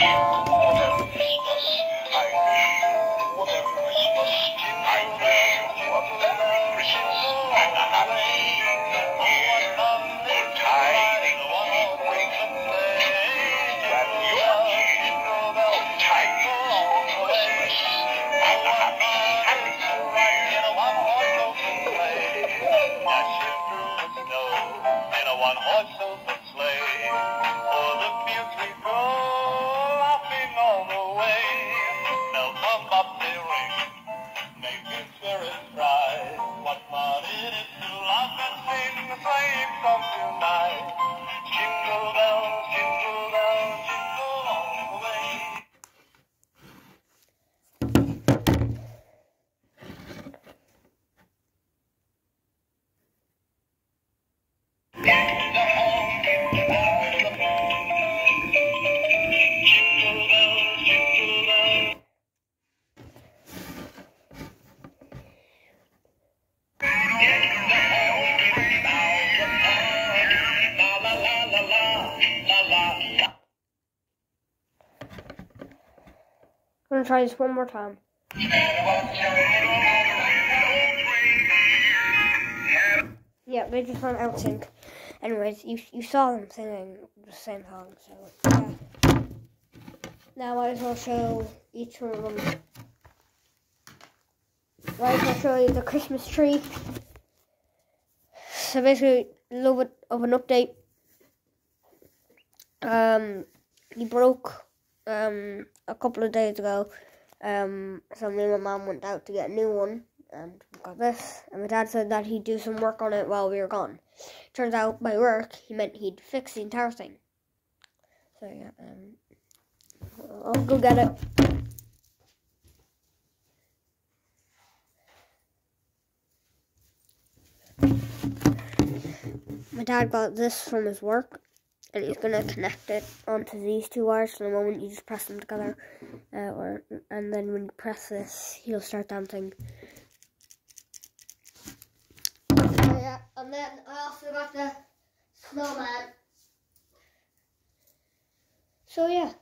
Christmas. Gonna try this one more time. Yeah, they just went out sync. Anyways, you you saw them singing the same song, so yeah. Now I might as well show each one of them. Might as well show you the Christmas tree. So basically, a little bit of an update. Um, he broke um a couple of days ago. Um, so me and my mom went out to get a new one and got this. And my dad said that he'd do some work on it while we were gone. Turns out by work he meant he'd fix the entire thing. So yeah, um, I'll go get it. My dad got this from his work, and he's gonna connect it onto these two wires. So the moment you just press them together, uh, or and then when you press this, he'll start dancing. Yeah, and then I also got the snowman. So yeah.